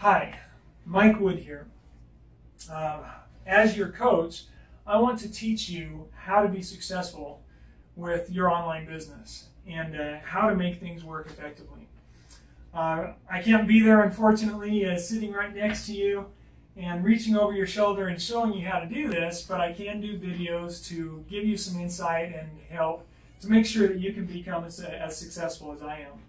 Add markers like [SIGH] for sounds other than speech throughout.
Hi, Mike Wood here. Uh, as your coach, I want to teach you how to be successful with your online business and uh, how to make things work effectively. Uh, I can't be there, unfortunately, uh, sitting right next to you and reaching over your shoulder and showing you how to do this, but I can do videos to give you some insight and help to make sure that you can become as, as successful as I am.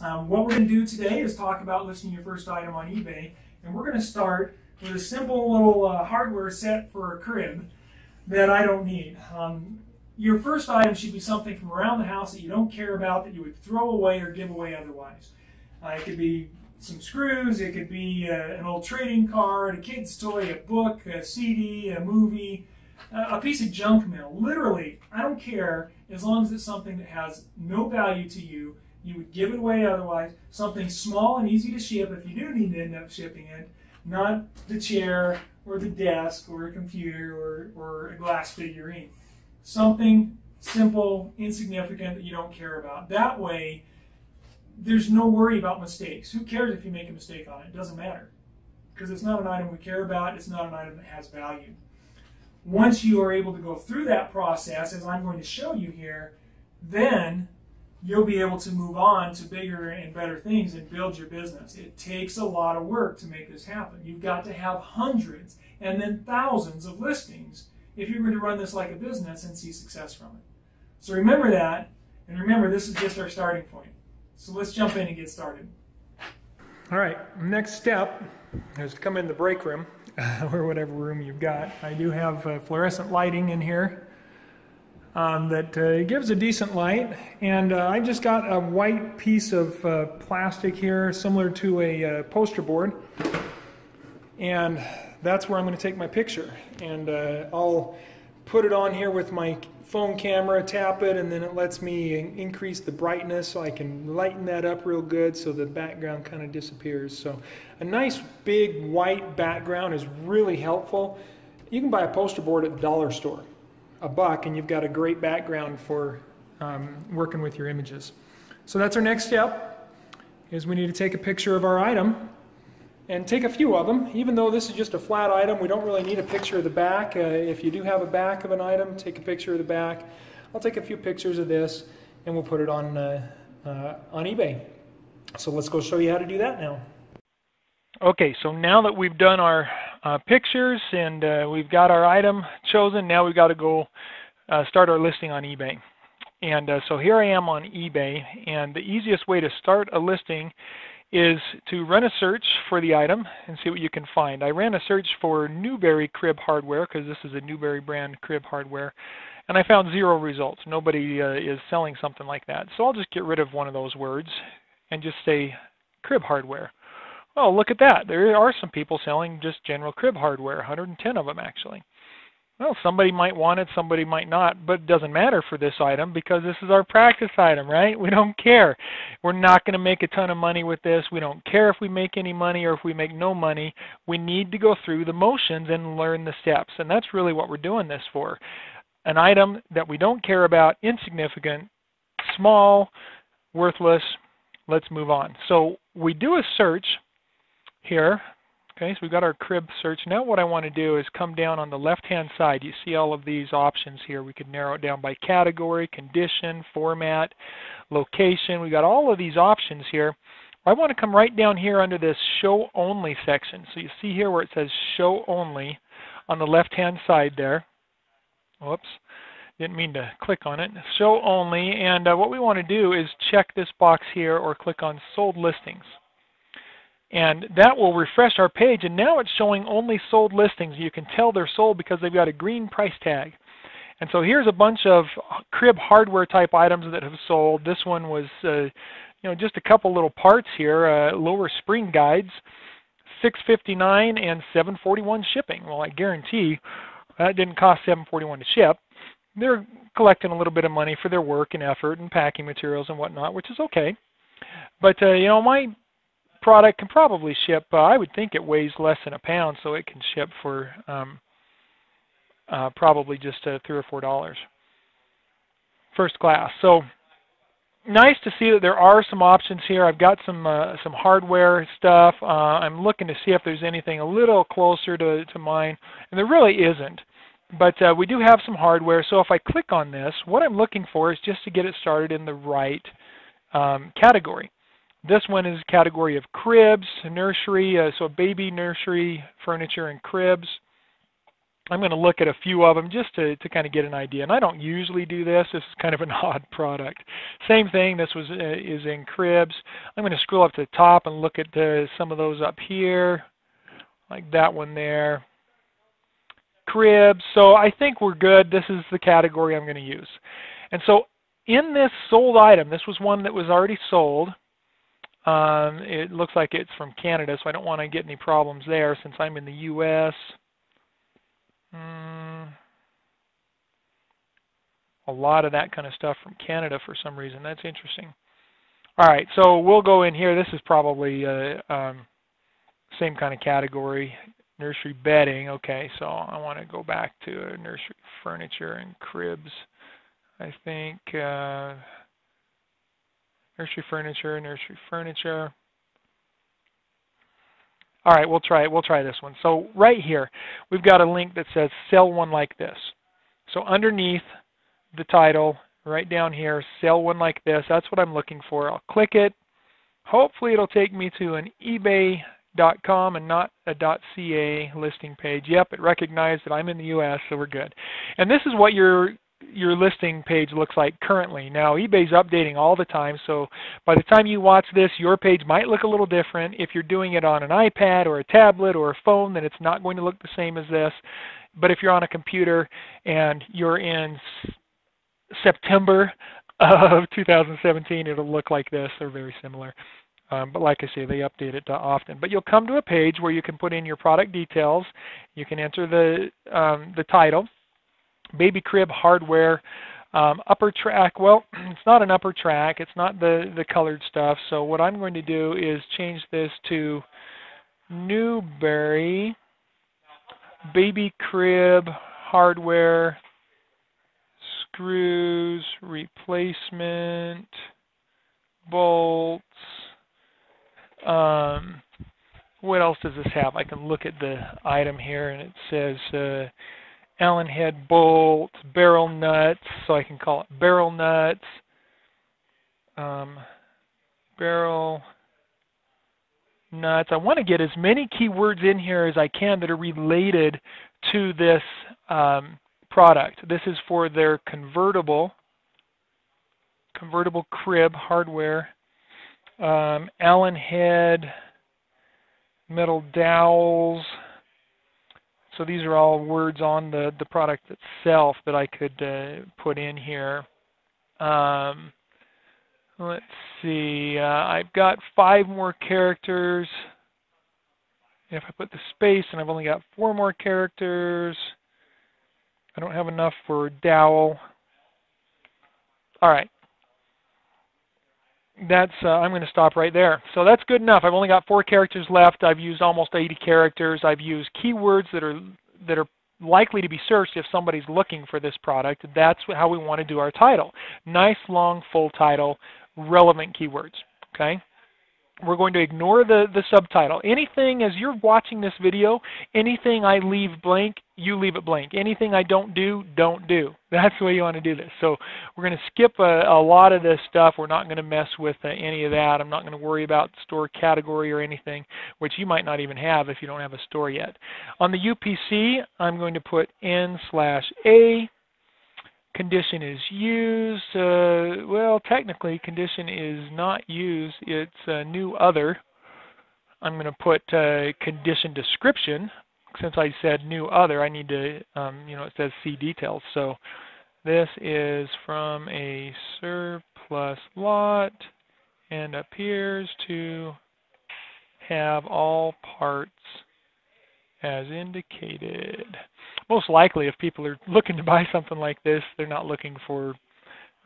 Um, what we're going to do today is talk about listing your first item on eBay, and we're going to start with a simple little uh, hardware set for a crib that I don't need. Um, your first item should be something from around the house that you don't care about that you would throw away or give away otherwise. Uh, it could be some screws, it could be uh, an old trading card, a kid's toy, a book, a CD, a movie, a piece of junk mail. Literally, I don't care as long as it's something that has no value to you you would give it away otherwise. Something small and easy to ship if you do need to end up shipping it, not the chair or the desk or a computer or, or a glass figurine. Something simple, insignificant that you don't care about. That way, there's no worry about mistakes. Who cares if you make a mistake on it? It doesn't matter. Because it's not an item we care about, it's not an item that has value. Once you are able to go through that process, as I'm going to show you here, then you'll be able to move on to bigger and better things and build your business. It takes a lot of work to make this happen. You've got to have hundreds and then thousands of listings if you're going to run this like a business and see success from it. So remember that, and remember this is just our starting point. So let's jump in and get started. All right, next step is to come in the break room [LAUGHS] or whatever room you've got. I do have uh, fluorescent lighting in here um, that uh, gives a decent light. And uh, I just got a white piece of uh, plastic here, similar to a uh, poster board. And that's where I'm going to take my picture. And uh, I'll put it on here with my phone camera, tap it, and then it lets me increase the brightness so I can lighten that up real good so the background kind of disappears. So a nice big white background is really helpful. You can buy a poster board at the dollar store a buck and you've got a great background for um, working with your images. So that's our next step is we need to take a picture of our item and take a few of them. Even though this is just a flat item, we don't really need a picture of the back. Uh, if you do have a back of an item, take a picture of the back. I'll take a few pictures of this and we'll put it on, uh, uh, on eBay. So let's go show you how to do that now. Okay, so now that we've done our uh, pictures and uh, we've got our item chosen. Now we've got to go uh, start our listing on eBay. And uh, so here I am on eBay and the easiest way to start a listing is to run a search for the item and see what you can find. I ran a search for Newberry crib hardware because this is a Newberry brand crib hardware and I found zero results. Nobody uh, is selling something like that. So I'll just get rid of one of those words and just say crib hardware. Oh, look at that. There are some people selling just general crib hardware, 110 of them actually. Well, somebody might want it, somebody might not, but it doesn't matter for this item because this is our practice item, right? [LAUGHS] We don't care. We're not going to make a ton of money with this. We don't care if we make any money or if we make no money. We need to go through the motions and learn the steps, and that's really what we're doing this for. An item that we don't care about, insignificant, small, worthless, let's move on. So we do a search here. Okay, so we've got our crib search. Now what I want to do is come down on the left-hand side. You see all of these options here. We could narrow it down by category, condition, format, location. We've got all of these options here. I want to come right down here under this Show Only section. So you see here where it says Show Only on the left-hand side there. Whoops, didn't mean to click on it. Show Only, and uh, what we want to do is check this box here or click on Sold Listings. And that will refresh our page, and now it's showing only sold listings. You can tell they're sold because they've got a green price tag. And so here's a bunch of crib hardware type items that have sold. This one was, uh, you know, just a couple little parts here, uh, lower spring guides, 659 and 741 shipping. Well, I guarantee that didn't cost 741 to ship. They're collecting a little bit of money for their work and effort and packing materials and whatnot, which is okay. But uh, you know, my product can probably ship, uh, I would think it weighs less than a pound, so it can ship for um, uh, probably just uh, three or four dollars. First class. So nice to see that there are some options here. I've got some uh, some hardware stuff. Uh, I'm looking to see if there's anything a little closer to, to mine, and there really isn't. But uh, we do have some hardware, so if I click on this, what I'm looking for is just to get it started in the right um, category. This one is category of cribs, nursery, uh, so baby nursery, furniture, and cribs. I'm going to look at a few of them just to, to kind of get an idea. And I don't usually do this. This is kind of an [LAUGHS] odd product. Same thing. This was uh, is in cribs. I'm going to scroll up to the top and look at uh, some of those up here, like that one there. Cribs. So I think we're good. This is the category I'm going to use. And so in this sold item, this was one that was already sold. Um, it looks like it's from Canada, so I don't want to get any problems there since I'm in the U.S. Mm, a lot of that kind of stuff from Canada for some reason. That's interesting. All right, so we'll go in here. This is probably uh, um, same kind of category. Nursery bedding. Okay, so I want to go back to nursery furniture and cribs. I think uh, nursery furniture, nursery furniture. All right, we'll try it. We'll try this one. So right here, we've got a link that says sell one like this. So underneath the title, right down here, sell one like this. That's what I'm looking for. I'll click it. Hopefully it'll take me to an ebay.com and not a .ca listing page. Yep, it recognized that I'm in the US, so we're good. And this is what you're your listing page looks like currently. Now eBay's updating all the time, so by the time you watch this, your page might look a little different. If you're doing it on an iPad or a tablet or a phone, then it's not going to look the same as this. But if you're on a computer and you're in September [LAUGHS] of 2017, it'll look like this. They're very similar. Um, but like I say, they update it often. But you'll come to a page where you can put in your product details. You can enter the um, the title baby crib hardware. Um, upper track, well, [CLEARS THROAT] it's not an upper track. It's not the, the colored stuff. So what I'm going to do is change this to Newberry baby crib hardware screws replacement bolts um, what else does this have I can look at the item here and it says uh, Allen head bolts, barrel nuts, so I can call it barrel nuts, um, barrel nuts. I want to get as many keywords in here as I can that are related to this um, product. This is for their convertible, convertible crib hardware, um, Allen head, metal dowels, so these are all words on the, the product itself that I could uh, put in here. Um, let's see, uh, I've got five more characters. If I put the space and I've only got four more characters, I don't have enough for dowel. All right. That's uh, I'm going to stop right there. So that's good enough. I've only got four characters left. I've used almost 80 characters. I've used keywords that are that are likely to be searched if somebody's looking for this product. That's how we want to do our title. Nice long full title, relevant keywords. Okay. We're going to ignore the, the subtitle. Anything, as you're watching this video, anything I leave blank, you leave it blank. Anything I don't do, don't do. That's the way you want to do this. So we're going to skip a, a lot of this stuff. We're not going to mess with uh, any of that. I'm not going to worry about store category or anything, which you might not even have if you don't have a store yet. On the UPC, I'm going to put N slash A condition is used. Uh, well, technically, condition is not used. It's a new other. I'm going to put uh, condition description. Since I said new other, I need to, um, you know, it says see details. So this is from a surplus lot and appears to have all parts as indicated most likely if people are looking to buy something like this, they're not looking for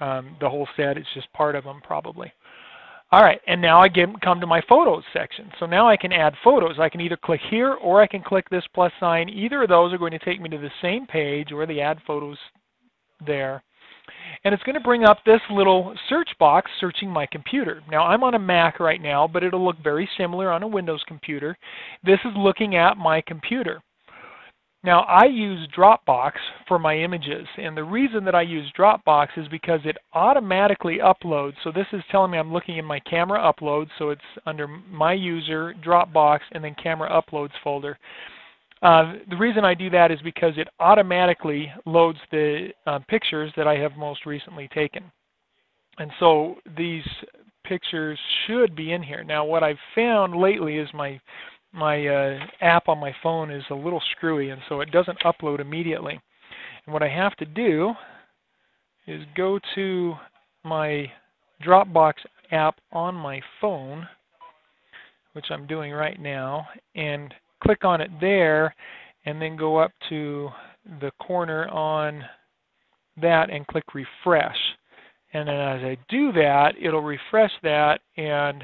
um, the whole set. It's just part of them probably. All right, and now I get, come to my photos section. So now I can add photos. I can either click here or I can click this plus sign. Either of those are going to take me to the same page where the add photos there. and it's going to bring up this little search box searching my computer. Now I'm on a Mac right now, but it'll look very similar on a Windows computer. This is looking at my computer. Now I use Dropbox for my images and the reason that I use Dropbox is because it automatically uploads. So this is telling me I'm looking in my camera uploads so it's under my user, Dropbox, and then camera uploads folder. Uh, the reason I do that is because it automatically loads the uh, pictures that I have most recently taken. And so these pictures should be in here. Now what I've found lately is my my uh, app on my phone is a little screwy and so it doesn't upload immediately. And what I have to do is go to my Dropbox app on my phone, which I'm doing right now, and click on it there and then go up to the corner on that and click refresh. And then as I do that, it'll refresh that and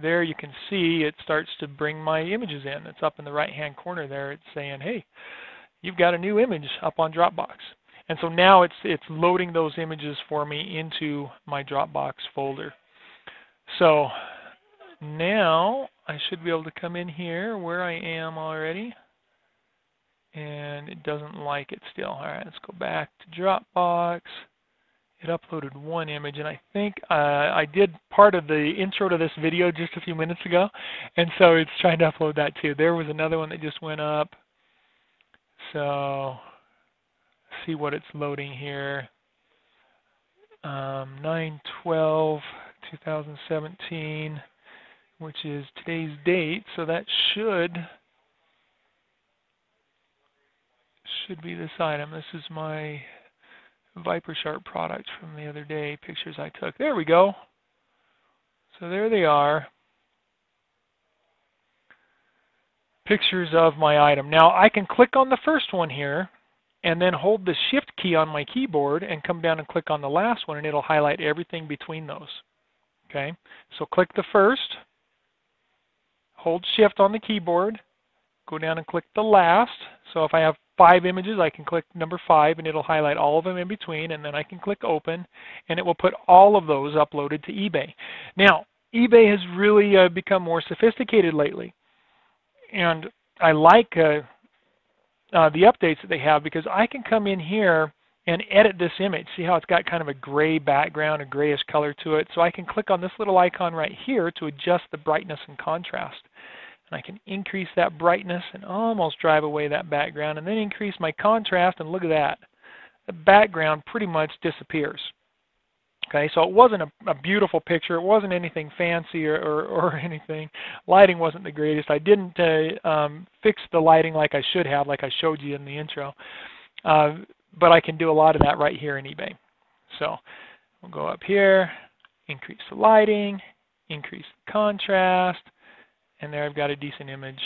there you can see it starts to bring my images in. It's up in the right hand corner there. It's saying, hey, you've got a new image up on Dropbox. And so now it's, it's loading those images for me into my Dropbox folder. So now I should be able to come in here where I am already. And it doesn't like it still. All right, let's go back to Dropbox it uploaded one image and I think uh, I did part of the intro to this video just a few minutes ago and so it's trying to upload that too. There was another one that just went up so see what it's loading here. Um, 912 2017 which is today's date so that should should be this item. This is my ViperSharp product from the other day, pictures I took. There we go. So there they are. Pictures of my item. Now I can click on the first one here and then hold the shift key on my keyboard and come down and click on the last one and it'll highlight everything between those. Okay, so click the first, hold shift on the keyboard, go down and click the last. So if I have five images, I can click number five and it'll highlight all of them in between and then I can click open and it will put all of those uploaded to eBay. Now, eBay has really uh, become more sophisticated lately and I like uh, uh, the updates that they have because I can come in here and edit this image. See how it's got kind of a gray background, a grayish color to it. So I can click on this little icon right here to adjust the brightness and contrast. And I can increase that brightness and almost drive away that background and then increase my contrast and look at that. The background pretty much disappears. Okay, so it wasn't a, a beautiful picture. It wasn't anything fancy or, or, [LAUGHS] or, anything. Lighting wasn't the greatest. I didn't uh, um, fix the lighting like I should have, like I showed you in the intro. Uh, but I can do a lot of that right here in eBay. So we'll go up here, increase the lighting, increase the contrast, and there I've got a decent image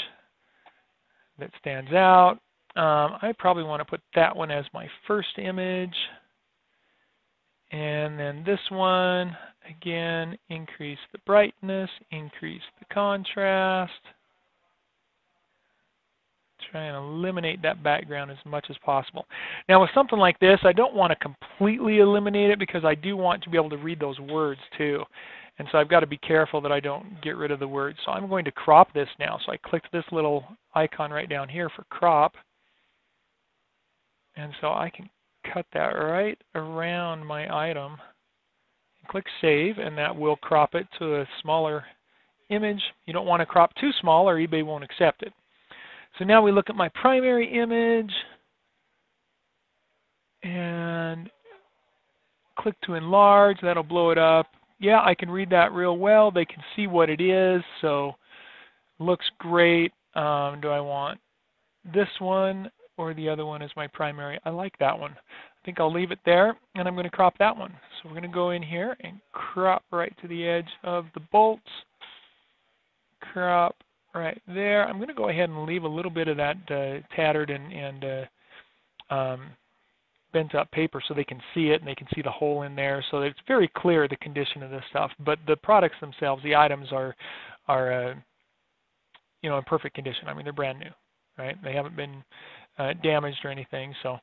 that stands out. Um, I probably want to put that one as my first image. And then this one, again, increase the brightness, increase the contrast. Try and eliminate that background as much as possible. Now with something like this, I don't want to completely eliminate it because I do want to be able to read those words too. And so I've got to be careful that I don't get rid of the word. So I'm going to crop this now. So I clicked this little icon right down here for crop. And so I can cut that right around my item. Click Save, and that will crop it to a smaller image. You don't want to crop too small or eBay won't accept it. So now we look at my primary image and click to enlarge. That'll blow it up yeah, I can read that real well. They can see what it is, so looks great. Um, do I want this one or the other one as my primary? I like that one. I think I'll leave it there, and I'm going to crop that one. So we're going to go in here and crop right to the edge of the bolts. Crop right there. I'm going to go ahead and leave a little bit of that uh, tattered and, and uh, um, bent up paper so they can see it and they can see the hole in there. So it's very clear the condition of this stuff. But the products themselves, the items are are uh, you know in perfect condition. I mean they're brand new, right? They haven't been uh, damaged or anything. So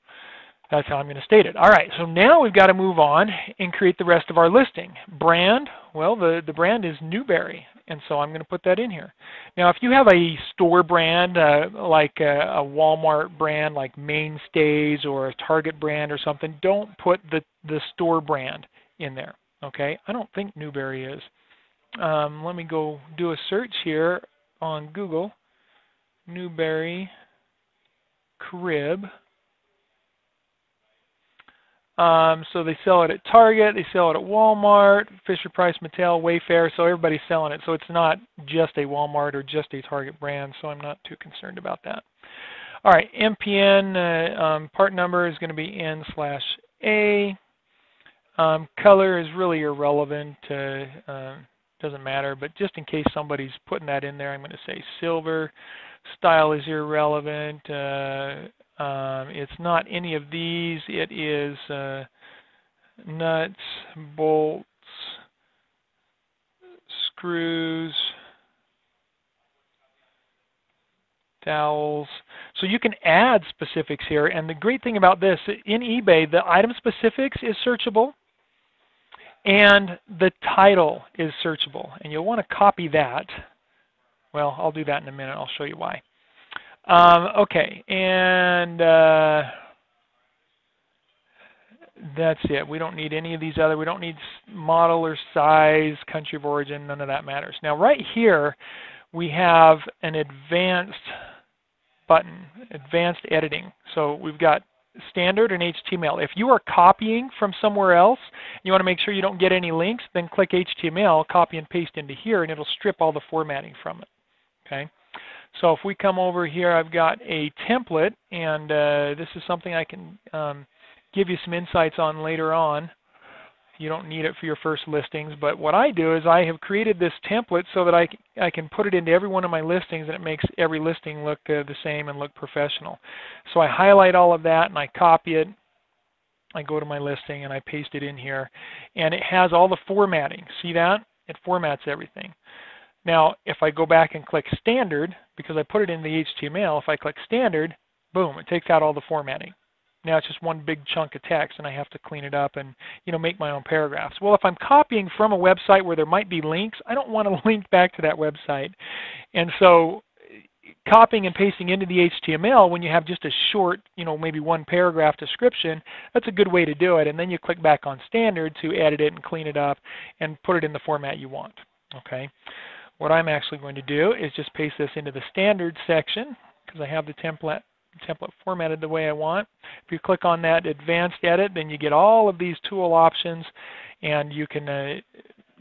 That's how I'm going to state it. All right, so now we've got to move on and create the rest of our listing. Brand, well, the, the brand is Newberry, and so I'm going to put that in here. Now, if you have a store brand, uh, like a, a, Walmart brand, like Mainstays, or a Target brand or something, don't put the, the store brand in there, okay? I don't think Newberry is. Um, let me go do a search here on Google. Newberry crib. Um, so they sell it at Target, they sell it at Walmart, Fisher Price, Mattel, Wayfair. So everybody's selling it. So it's not just a Walmart or just a Target brand. So I'm not too concerned about that. All right, MPN uh, um, part number is going to be N slash A. Um, color is really irrelevant. Uh, uh, doesn't matter. But just in case somebody's putting that in there, I'm going to say silver. Style is irrelevant. Um, it's not any of these. It is uh, nuts, bolts, screws, dowels. So you can add specifics here. And the great thing about this, in eBay, the item specifics is searchable and the title is searchable. And you'll want to copy that. Well, I'll do that in a minute. I'll show you why. Um, okay, and uh, that's it. We don't need any of these other. We don't need model or size, country of origin. None of that matters. Now, right here, we have an advanced button, advanced editing. So we've got standard and HTML. If you are copying from somewhere else, you want to make sure you don't get any links, then click HTML, copy and paste into here, and it'll strip all the formatting from it. Okay. So if we come over here, I've got a template, and uh, this is something I can um, give you some insights on later on. You don't need it for your first listings, but what I do is I have created this template so that I, I can put it into every one of my listings and it makes every listing look uh, the same and look professional. So I highlight all of that and I copy it. I go to my listing and I paste it in here and it has all the formatting. See that? It formats everything. Now, if I go back and click standard, because I put it in the HTML, if I click standard, boom, it takes out all the formatting. Now it's just one big chunk of text and I have to clean it up and you know make my own paragraphs. Well, if I'm copying from a website where there might be links, I don't want to [LAUGHS] link back to that website. And so copying and pasting into the HTML when you have just a short, you know, maybe one paragraph description, that's a good way to do it. And then you click back on standard to edit it and clean it up and put it in the format you want. Okay. What I'm actually going to do is just paste this into the standard section because I have the template template formatted the way I want. If you click on that advanced edit, then you get all of these tool options and you can uh,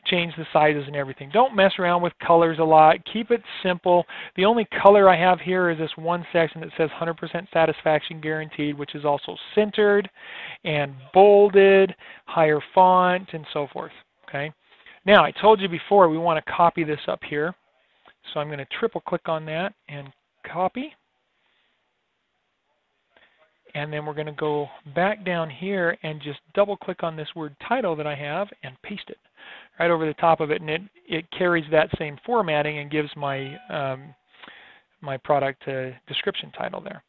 change the sizes and everything. Don't mess around with colors a lot. Keep it simple. The only color I have here is this one section that says 100% satisfaction guaranteed, which is also centered and bolded, higher font, and so forth. Okay. Now, I told you before we want to copy this up here. So I'm going to triple click on that and copy. And then we're going to go back down here and just double click on this word title that I have and paste it right over the top of it. And it, it carries that same formatting and gives my, um, my product description title there.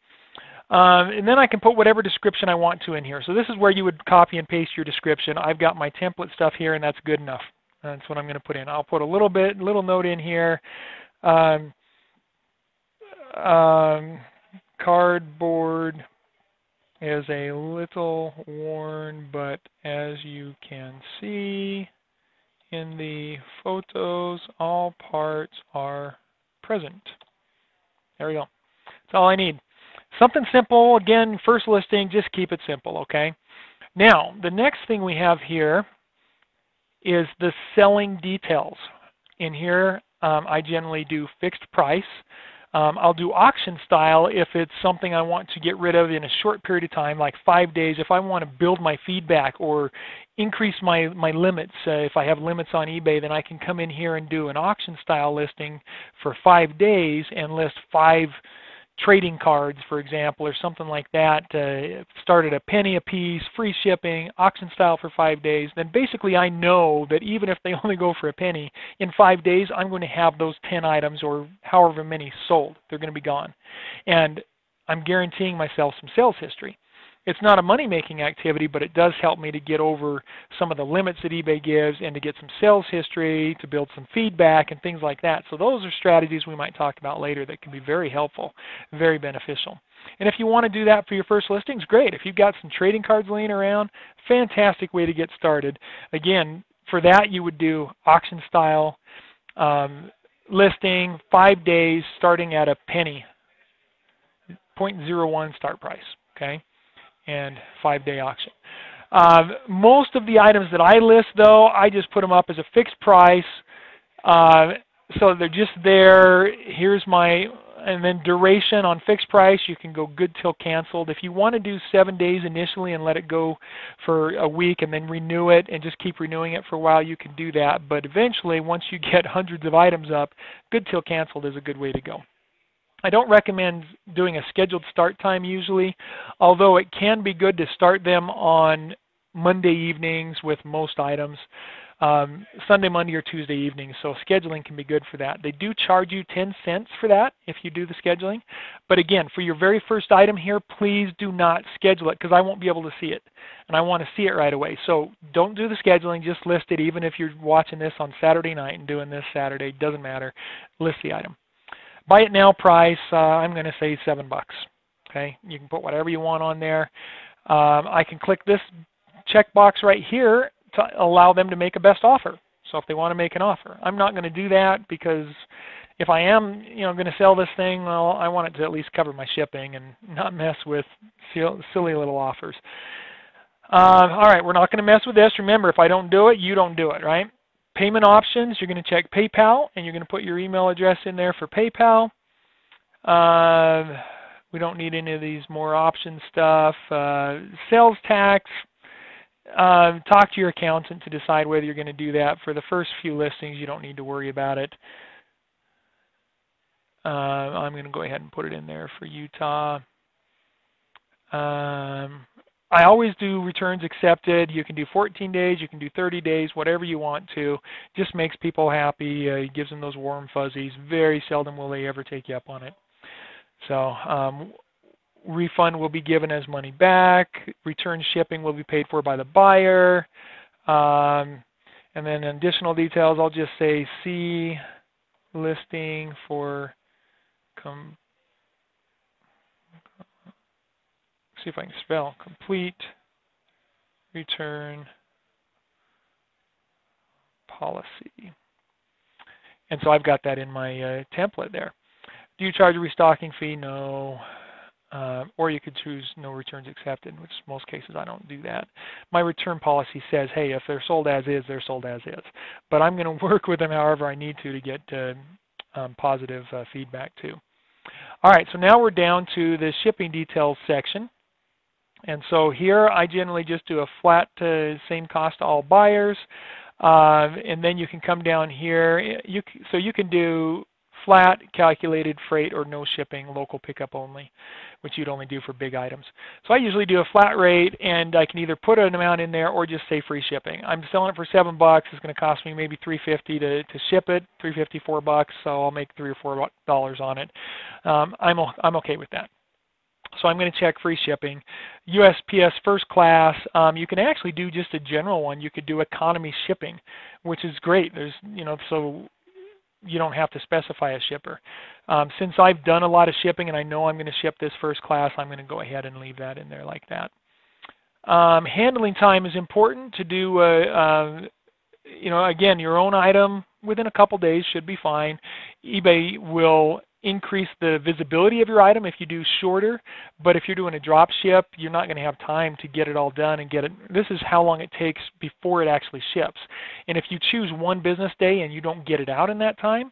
Um, and then I can put whatever description I want to in here. So this is where you would copy and paste your description. I've got my template stuff here and that's good enough. That's what I'm going to put in. I'll put a little bit, little note in here. Um, um, cardboard is a little worn, but as you can see in the photos, all parts are present. There we go. That's all I need. Something simple. Again, first listing, just keep it simple, okay? Now, the next thing we have here is the selling details. In here, um, I generally do fixed price. Um, I'll do auction style if it's something I want to get rid of in a short period of time, like five days. If I want to build my feedback or increase my, my limits, uh, if I have limits on eBay, then I can come in here and do an auction style listing for five days and list five trading cards, for example, or something like that, uh, start at a penny a piece, free shipping, auction style for five days, then basically I know that even if they [LAUGHS] only go for a penny, in five days I'm going to have those 10 items or however many sold. They're going to be gone. And I'm guaranteeing myself some sales history. It's not a money-making activity, but it does help me to get over some of the limits that eBay gives and to get some sales history, to build some feedback and things like that. So those are strategies we might talk about later that can be very helpful, very beneficial. And if you want to do that for your first listings, great. If you've got some trading cards laying around, fantastic way to get started. Again, for that you would do auction style um, listing, five days starting at a penny, 0.01 start price, okay, and five day auction. Uh, most of the items that I list, though, I just put them up as a fixed price. Uh, so they're just there. Here's my and then duration on fixed price, you can go good till canceled. If you want to do seven days initially and let it go for a week and then renew it and just keep renewing it for a while, you can do that. But eventually, once you get [LAUGHS] hundreds of items up, good till canceled is a good way to go. I don't recommend doing a scheduled start time usually, although it can be good to start them on Monday evenings with most items um, Sunday, Monday, or Tuesday evenings. So scheduling can be good for that. They do charge you 10 cents for that if you do the scheduling. But again, for your very first item here, please do not schedule it because I won't be able to see it. And I want to see it right away. So don't do the scheduling. Just list it even if you're watching this on Saturday night and doing this Saturday. Doesn't matter. List the item. Buy it now price, uh, I'm going to say 7 bucks. Okay, You can put whatever you want on there. Um, I can click this checkbox right here to allow them to make a best offer. So if they want to make an offer, I'm not going to do that because if I am, you know, going to sell this thing, well, I want it to at least cover my shipping and not mess with silly little offers. Uh, all right, we're not going to mess with this. Remember, if I don't do it, you don't do it, right? Payment options, you're going to check PayPal, and you're going to put your email address in there for PayPal. Uh, we don't need any of these more option stuff. Uh, sales tax, um, talk to your accountant to decide whether you're going to do that. For the first few listings, you don't need to worry about it. Uh, I'm going to go ahead and put it in there for Utah. Um, I always do returns accepted. You can do 14 days, you can do 30 days, whatever you want to. Just makes people happy. Uh, gives them those warm fuzzies. Very seldom will they ever take you up on it. So um, refund will be given as money back. Return shipping will be paid for by the buyer. Um, and then additional details, I'll just say see listing for com see if I can spell complete return policy. And so I've got that in my uh, template there. Do you charge a restocking fee? No. Uh, or you could choose no returns accepted, which most cases I don't do that. My return policy says, hey, if they're sold as is, they're sold as is. But I'm going [LAUGHS] to work with them however I need to to get uh, um, positive uh, feedback too. All right, so now we're down to the shipping details section. And so here I generally just do a flat uh, same cost to all buyers. Uh, and then you can come down here. You, so you can do flat, calculated freight, or no shipping, local pickup only, which you'd only do for big items. So I usually do a flat rate, and I can either put an amount in there or just say free shipping. I'm selling it for seven bucks. It's going to cost me maybe 350 to to ship it, 354 bucks. So I'll make three or four dollars on it. Um, I'm I'm okay with that. So I'm going to check free shipping. USPS first class, um, you can actually do just a general one. You could do economy shipping, which is great. There's, you know, so you don't have to specify a shipper. Um, since I've done a lot of shipping and I know I'm going to ship this first class, I'm going to go ahead and leave that in there like that. Um, handling time is important to do, uh, uh, you know, again, your own item within a couple days should be fine. eBay will increase the visibility of your item if you do shorter. But if you're doing a drop ship, you're not going to have time to get it all done and get it. This is how long it takes before it actually ships. And if you choose one business day and you don't get it out in that time,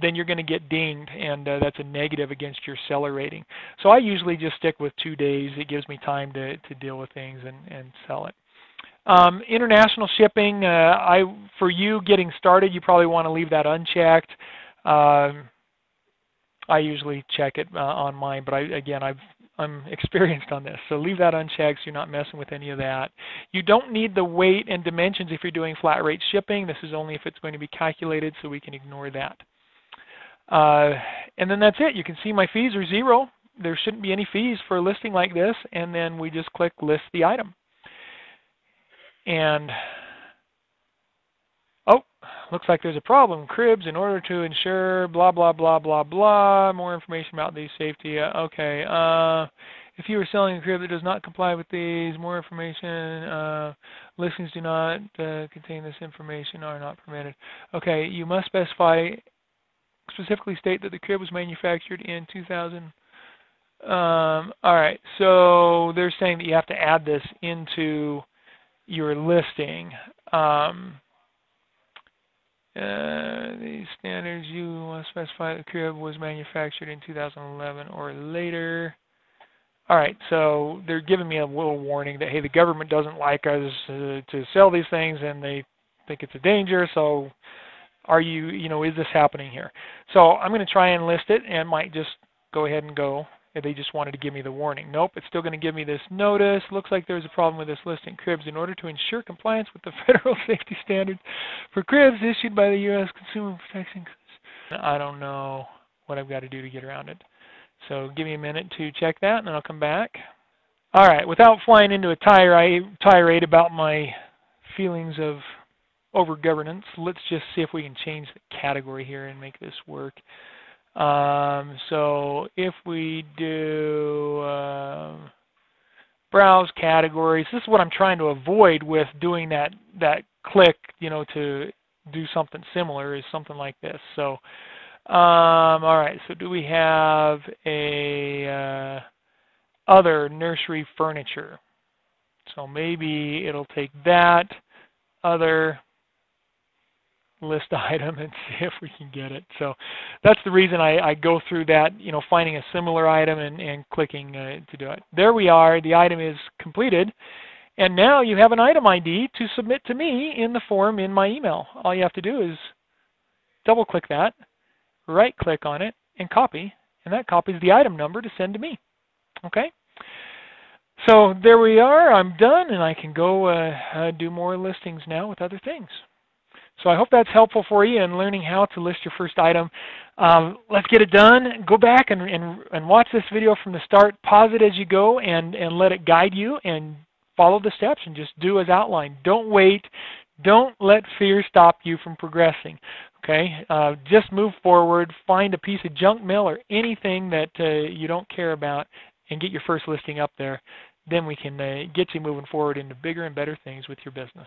then you're going to get dinged, and uh, that's a negative against your seller rating. So I usually just stick with two days. It gives me time to, to deal with things and, and sell it. Um, international shipping, uh, I for you getting started, you probably want to leave that unchecked. Um, I usually check it uh, on mine, but I, again, I've I'm [LAUGHS] experienced on this. So leave that unchecked so you're not messing with any of that. You don't need the weight and dimensions if you're doing flat rate shipping. This is only if it's going to be calculated, so we can ignore that. Uh, and then that's it. You can see my fees are zero. there shouldn't be any fees for a listing like this, and then we just click list the item. And looks like there's a problem. Cribs, in order to ensure blah, blah, blah, blah, blah, more information about these safety. Uh, okay. Uh, if you are selling a crib that does not comply with these, more information, uh, listings do not uh, contain this information are not permitted. Okay, you must specify, specifically state that the crib was manufactured in 2000. Um, all right, so they're saying that you have to add this into your listing. Um, uh, these standards, you must specify the crib was manufactured in 2011 or later. All right, so they're giving me a little warning that hey, the government doesn't like us uh, to sell these things, and they think it's a danger. So, are you, you know, is this happening here? So I'm going to try and list it, and might just go ahead and go. They just wanted to give me the warning. Nope, it's still going to give me this notice. Looks like there's a problem with this listing cribs. In order to ensure compliance with the [LAUGHS] federal safety standards for cribs issued by the U.S. Consumer Protection, I don't know what I've got to do to get around it. So give me a minute to check that, and then I'll come back. All right, without flying into a tirade about my feelings of over-governance, let's just see if we can change the category here and make this work. Um, so if we do uh, browse categories, this is what I'm trying to avoid with doing that that click, you know, to do something similar is something like this. So um, all right, so do we have a uh, other nursery furniture? So maybe it'll take that other list [LAUGHS] item and see if we can get it. So that's the reason I, I go through that, you know, finding a similar item and, and clicking uh, to do it. There we are. The item is completed. And now you have an item ID to submit to me in the form in my email. All you have to do is double click that right click on it and copy, and that copies the item number to send to me. Okay? So there we are. I'm done, and I can go uh, uh, do more listings now with other things. So I hope that's helpful for you in learning how to list your first item. Um, let's get it done. Go back and, and, and watch this video from the start. Pause it as you go and, and let it guide you and follow the steps and just do as outlined. Don't wait. Don't let fear stop you from progressing. Okay, uh, just move forward, find a piece of junk mail or anything that uh, you don't care about, and get your first listing up there. Then we can uh, get you moving forward into bigger and better things with your business.